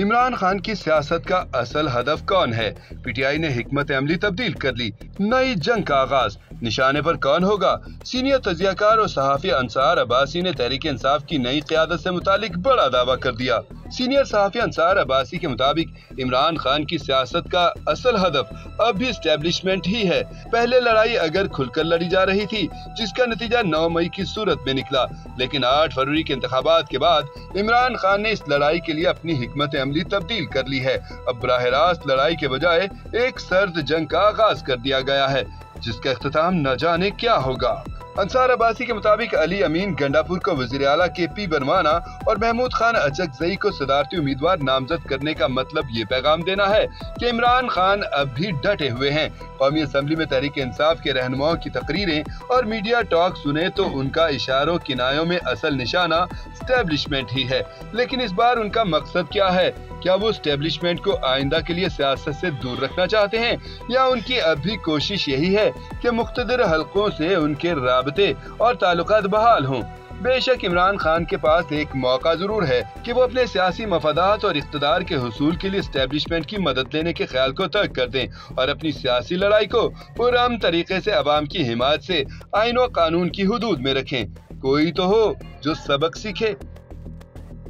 इमरान खान की सियासत का असल हदफ कौन है? पीटीआई ने हमत अमली तब्दील कर ली, नई जंग का आगाज़। निशाने पर कौन होगा? सीनियर तजियाकार और सहाफी अंसार अब्बासी ने तहरीक इंसाफ की नई क्यादत से मुतालिक बड़ा दावा कर दिया। सीनियर सहाफी अंसार अब्बासी के मुताबिक इमरान खान की सियासत का असल हदफ अब भी स्टेब्लिशमेंट ही है। पहले लड़ाई अगर खुलकर लड़ी जा रही थी, जिसका नतीजा नौ मई की सूरत में निकला। लेकिन आठ फरवरी के इंतबात के बाद इमरान खान ने इस लड़ाई के लिए अपनी हिकमत अमली तब्दील कर ली है। अब बराह रास्त लड़ाई के बजाय एक सर्द जंग का आगाज़ कर दिया गया है, जिसका अख्ताम न जाने क्या होगा। अंसार अब्बासी के मुताबिक अली अमीन गंडापुर को वज़ीर अला के पी बनवाना और महमूद खान अचकजई को सदारती उम्मीदवार नामजद करने का मतलब ये पैगाम देना है कि इमरान खान अब भी डटे हुए हैं। कौमी असम्बली में तहरीक इंसाफ के रहनुमाओं की तकरीरें और मीडिया टॉक सुने तो उनका इशारों किनायों में असल निशाना स्टेब्लिशमेंट ही है। लेकिन इस बार उनका मकसद क्या है? क्या वो स्टेब्लिशमेंट को आइंदा के लिए सियासत से दूर रखना चाहते हैं? या उनकी अब भी कोशिश यही है कि मुख्तर हलकों से उनके रबते और ताल्लुकात बहाल हों? बेशक इमरान खान के पास एक मौका ज़रूर है कि वो अपने सियासी मफादात और इकतदार के हसूल के लिए स्टैब्लिशमेंट की मदद लेने के ख्याल को तर्क कर दें और अपनी सियासी लड़ाई को पुरम तरीके से अवाम की हिमायत से आइन और कानून की हदूद में रखें। कोई तो हो जो सबक सीखे